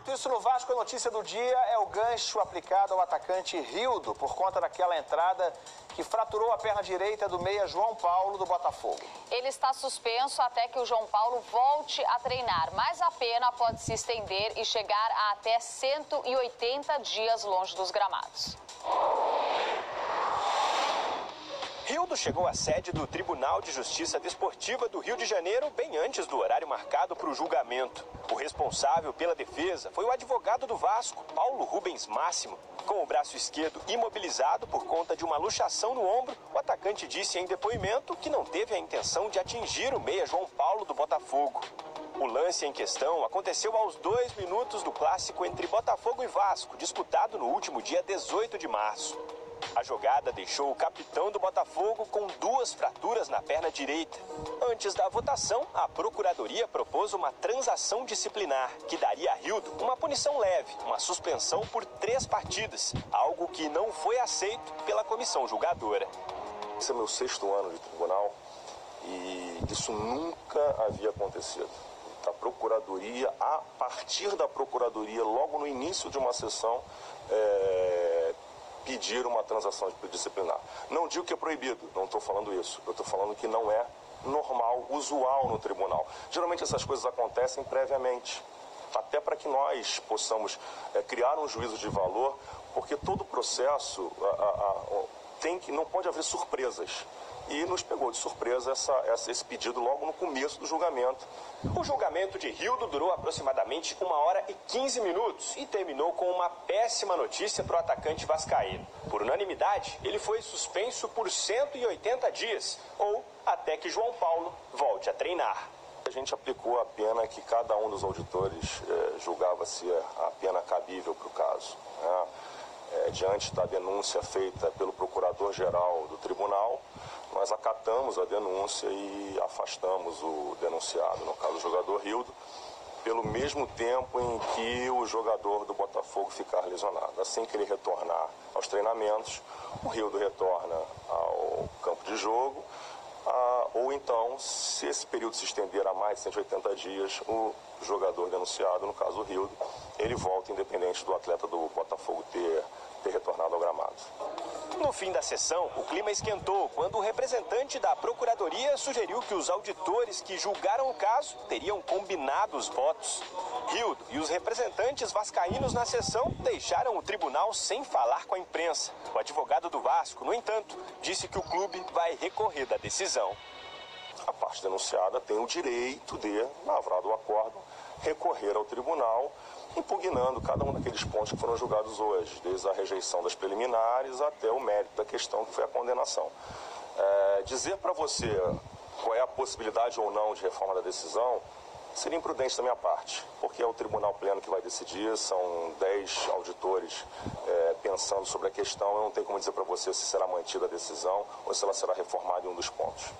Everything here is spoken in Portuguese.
Enquanto isso, no Vasco, a notícia do dia é o gancho aplicado ao atacante Rildo por conta daquela entrada que fraturou a perna direita do meia João Paulo do Botafogo. Ele está suspenso até que o João Paulo volte a treinar, mas a pena pode se estender e chegar a até 180 dias longe dos gramados. Chegou à sede do Tribunal de Justiça Desportiva do Rio de Janeiro bem antes do horário marcado para o julgamento. O responsável pela defesa foi o advogado do Vasco, Paulo Rubens Máximo. Com o braço esquerdo imobilizado por conta de uma luxação no ombro, o atacante disse em depoimento que não teve a intenção de atingir o meia João Paulo do Botafogo. O lance em questão aconteceu aos dois minutos do clássico entre Botafogo e Vasco, disputado no último dia 18 de março. A jogada deixou o capitão do Botafogo com duas fraturas na perna direita. Antes da votação, a Procuradoria propôs uma transação disciplinar, que daria a Rildo uma punição leve, uma suspensão por três partidas, algo que não foi aceito pela comissão julgadora. Esse é meu sexto ano de tribunal e isso nunca havia acontecido. A Procuradoria, a partir da Procuradoria, logo no início de uma sessão, é, pedir uma transação disciplinar. Não digo que é proibido, não estou falando isso. Eu estou falando que não é normal, usual no tribunal. Geralmente essas coisas acontecem previamente, até para que nós possamos é, criar um juízo de valor, porque todo processo a, a, a, tem que não pode haver surpresas e nos pegou de surpresa essa, essa, esse pedido logo no começo do julgamento. O julgamento de Rildo durou aproximadamente uma hora e 15 minutos e terminou com uma péssima notícia para o atacante vascaíno. Por unanimidade, ele foi suspenso por 180 dias, ou até que João Paulo volte a treinar. A gente aplicou a pena que cada um dos auditores eh, julgava ser a pena cabível para o caso. Né? É, diante da denúncia feita pelo procurador-geral do tribunal, nós acatamos a denúncia e afastamos o denunciado, no caso o jogador Rildo, pelo mesmo tempo em que o jogador do Botafogo ficar lesionado. Assim que ele retornar aos treinamentos, o Rildo retorna ao campo de jogo, ah, ou então, se esse período se estender a mais de 180 dias, o jogador denunciado, no caso o Rildo, ele volta independente do atleta do Botafogo ter, ter retornado ao gramado. No fim da sessão, o clima esquentou quando o representante da Procuradoria sugeriu que os auditores que julgaram o caso teriam combinado os votos. Rildo e os representantes vascaínos na sessão deixaram o tribunal sem falar com a imprensa. O advogado do Vasco, no entanto, disse que o clube vai recorrer da decisão. A parte denunciada tem o direito de, lavrado o acordo, recorrer ao tribunal impugnando cada um daqueles pontos que foram julgados hoje, desde a rejeição das preliminares até o mérito da questão, que foi a condenação. É, dizer para você qual é a possibilidade ou não de reforma da decisão seria imprudente da minha parte, porque é o tribunal pleno que vai decidir, são dez auditores é, pensando sobre a questão, eu não tenho como dizer para você se será mantida a decisão ou se ela será reformada em um dos pontos.